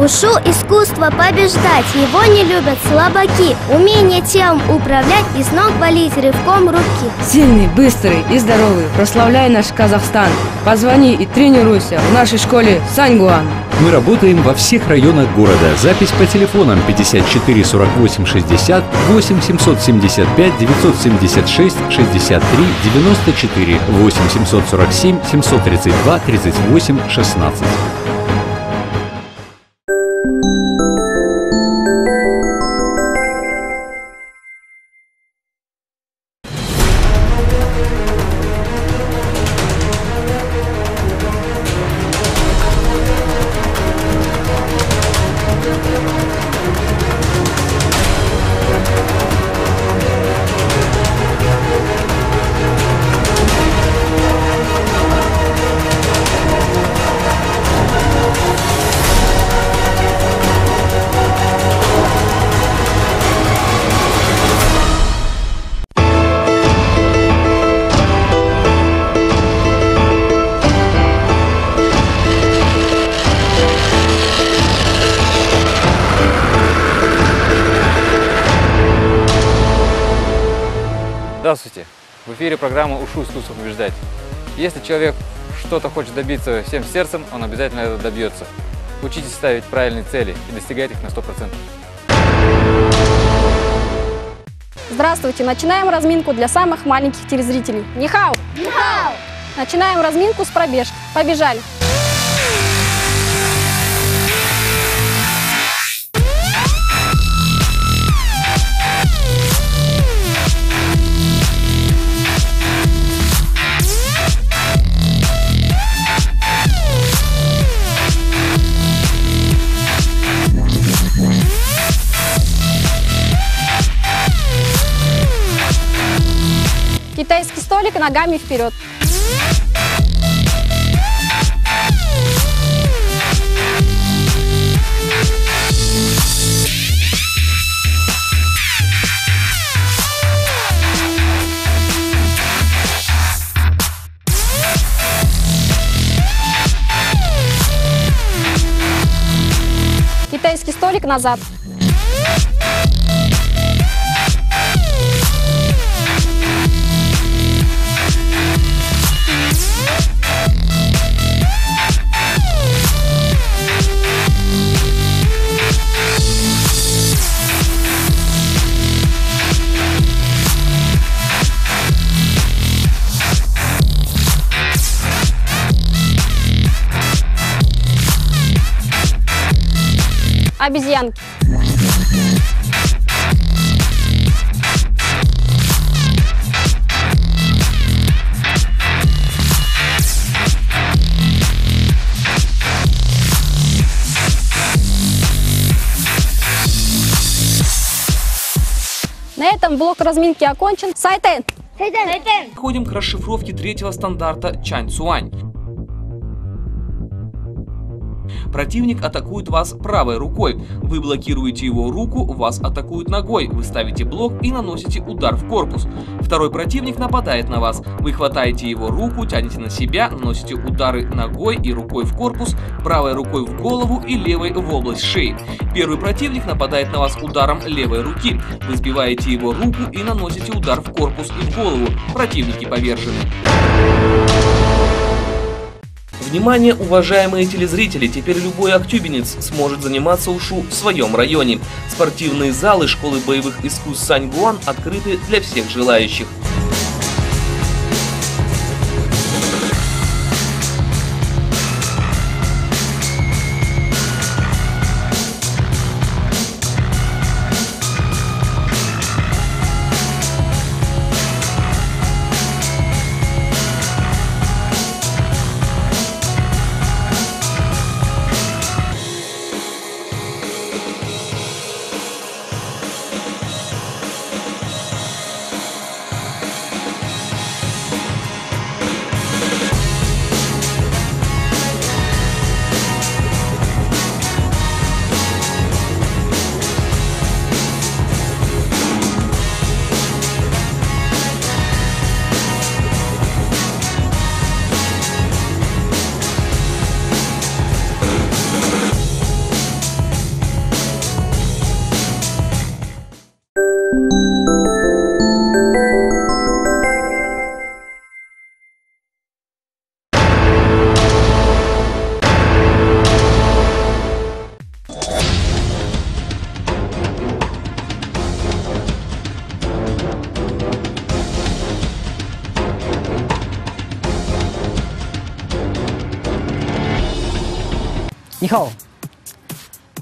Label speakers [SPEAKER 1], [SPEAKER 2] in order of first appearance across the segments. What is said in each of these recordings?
[SPEAKER 1] Ушу искусство побеждать, его не любят слабаки Умение телом управлять и с ног валить рывком руки
[SPEAKER 2] Сильный, быстрый и здоровый, прославляй наш Казахстан Позвони и тренируйся в нашей школе Саньгуан
[SPEAKER 3] Мы работаем во всех районах города. Запись по телефонам 54 48 60, 8 775 976 63 94, 8 747 732 38 16.
[SPEAKER 4] Здравствуйте! В эфире программа «Ушу искусство побеждать». Если человек что-то хочет добиться всем сердцем, он обязательно это добьется. Учитесь ставить правильные цели и достигать их на 100%.
[SPEAKER 5] Здравствуйте! Начинаем разминку для самых маленьких телезрителей. Нихау! Нихау! Начинаем разминку с пробежки. Побежали! Столик ногами вперед. Китайский столик назад. Обезьянки. На этом блок разминки окончен. Сайтен!
[SPEAKER 6] Переходим к расшифровке третьего стандарта Чань Цуань. Противник атакует вас правой рукой. Вы блокируете его руку, вас атакуют ногой. Вы ставите блок и наносите удар в корпус. Второй противник нападает на вас. Вы хватаете его руку, тянете на себя, наносите удары ногой и рукой в корпус, правой рукой в голову и левой в область шеи. Первый противник нападает на вас ударом левой руки. Вы сбиваете его руку и наносите удар в корпус и в голову. Противники повержены. Внимание, уважаемые телезрители! Теперь любой актюбинец сможет заниматься ушу в своем районе. Спортивные залы школы боевых искусств Саньгуан открыты для всех желающих.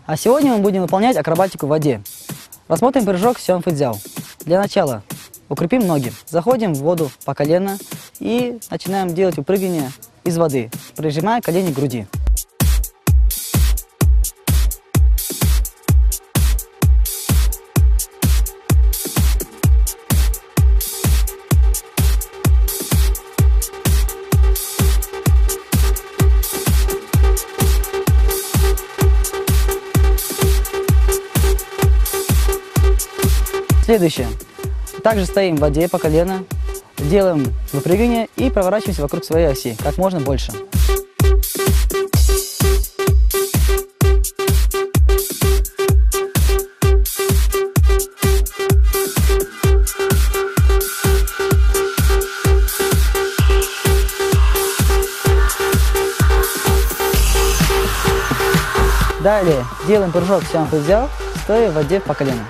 [SPEAKER 7] А сегодня мы будем выполнять акробатику в воде. Рассмотрим прыжок Сион Фэцзяо. Для начала укрепим ноги. Заходим в воду по колено и начинаем делать упрыгивание из воды, прижимая колени к груди. Следующее. Также стоим в воде по колено, делаем выпрыгивание и проворачиваемся вокруг своей оси как можно больше. Далее делаем прыжок сям взял, стоя в воде по колено.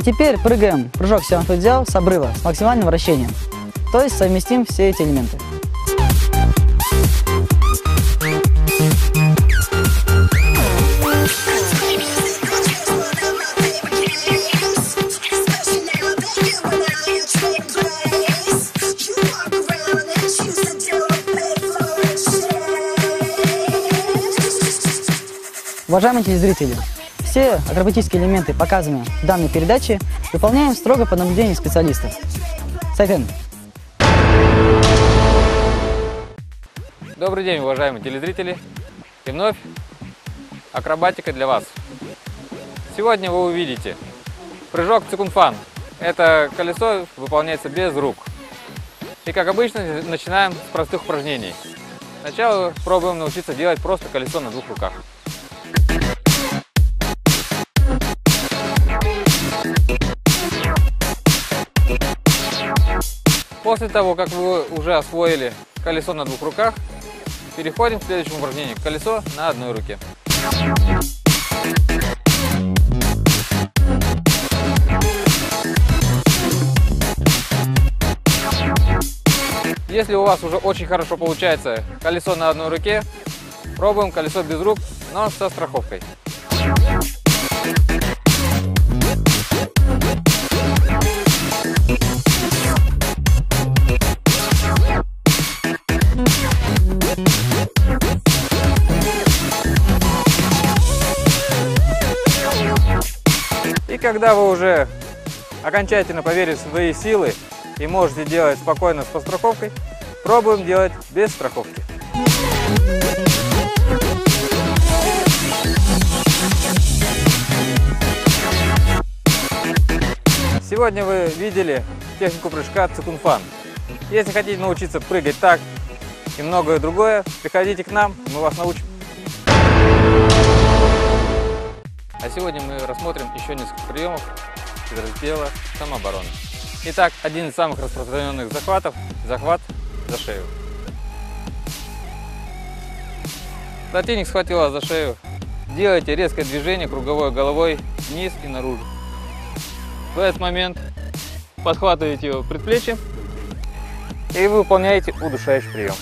[SPEAKER 7] А теперь прыгаем прыжок Сиан взял с обрыва с максимальным вращением. То есть совместим все эти элементы. Уважаемые телезрители, все акробатические элементы, показанные в данной передаче, выполняем строго под наблюдением специалистов. Сайтен.
[SPEAKER 4] Добрый день, уважаемые телезрители. И вновь акробатика для вас. Сегодня вы увидите прыжок цикунфан. Это колесо выполняется без рук. И как обычно, начинаем с простых упражнений. Сначала пробуем научиться делать просто колесо на двух руках. После того, как вы уже освоили колесо на двух руках, переходим к следующему упражнению. Колесо на одной руке. Если у вас уже очень хорошо получается колесо на одной руке, пробуем колесо без рук, но со страховкой. Когда вы уже окончательно поверите в свои силы и можете делать спокойно с подстраховкой, пробуем делать без страховки. Сегодня вы видели технику прыжка цикунфан. Если хотите научиться прыгать так и многое другое, приходите к нам, мы вас научим. А сегодня мы рассмотрим еще несколько приемов из раздела самообороны. Итак, один из самых распространенных захватов – захват за шею. Противник схватил вас за шею. Делайте резкое движение круговой головой вниз и наружу. В этот момент подхватываете его предплечье и выполняете удушающий прием.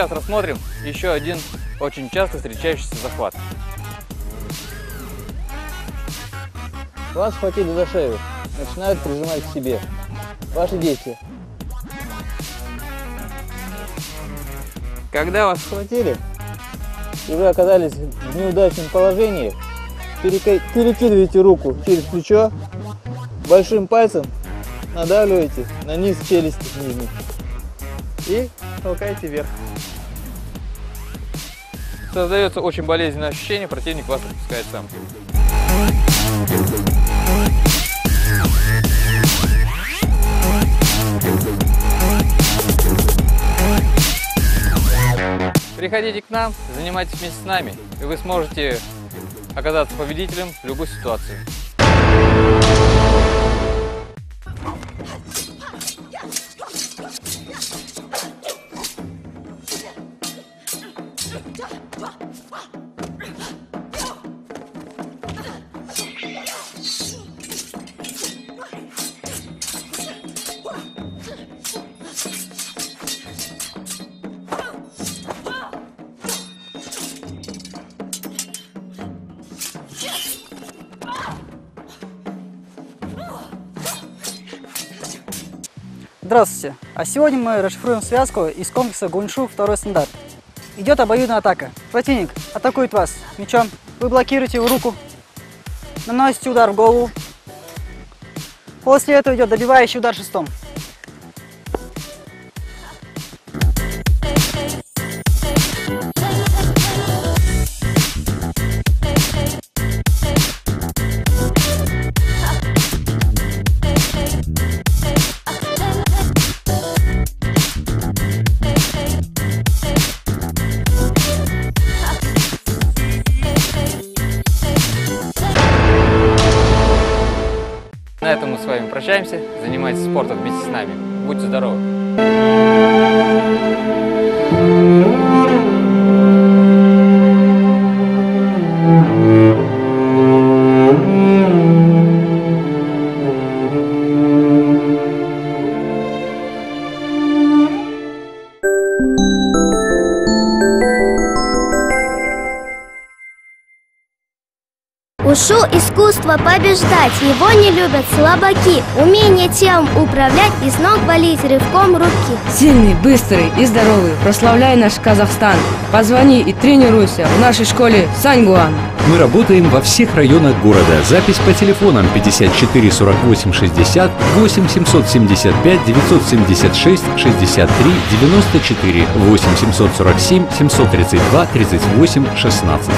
[SPEAKER 4] Сейчас рассмотрим еще один очень часто встречающийся захват. Вас схватили за шею, начинают прижимать к себе. Ваши действия. Когда вас схватили, и вы оказались в неудачном положении, перекидываете руку через плечо, большим пальцем надавливаете на низ челюсти нижней. и толкаете вверх. Создается очень болезненное ощущение, противник вас отпускает сам. Приходите к нам, занимайтесь вместе с нами, и вы сможете оказаться победителем в любой ситуации.
[SPEAKER 7] Здравствуйте! А сегодня мы расшифруем связку из комплекса Гуншу второй стандарт. Идет обоюдная атака. Противник атакует вас мечом. Вы блокируете его руку. Наносите удар в голову. После этого идет добивающий удар шестом.
[SPEAKER 4] Вами прощаемся. Занимайтесь спортом вместе с нами. Будьте здоровы!
[SPEAKER 1] Ушу искусство побеждать, его не любят слабаки. Умение телом управлять и с ног валить рывком руки.
[SPEAKER 2] Сильный, быстрый и здоровый, прославляй наш Казахстан. Позвони и тренируйся в нашей школе Саньгуан.
[SPEAKER 3] Мы работаем во всех районах города. Запись по телефонам 54 48 60, 8 775 976 63 94, 8 747 732 38 16.